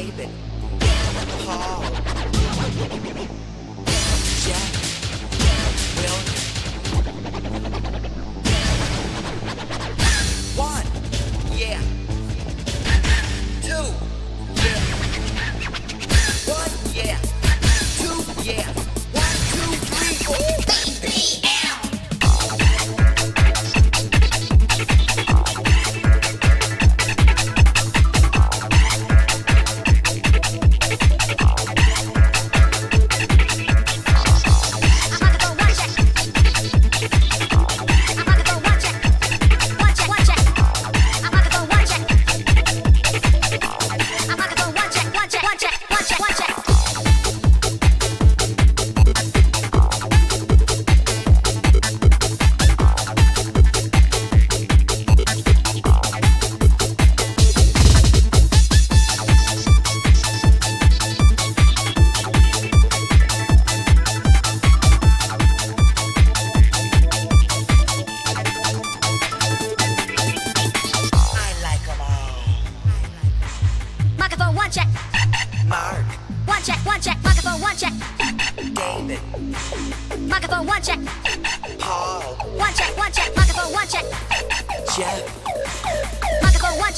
David, Paul, Jack, William. Microphone one check. David. Microphone one check. Paul. One check, one check. Microphone one check. Jeff. Microphone one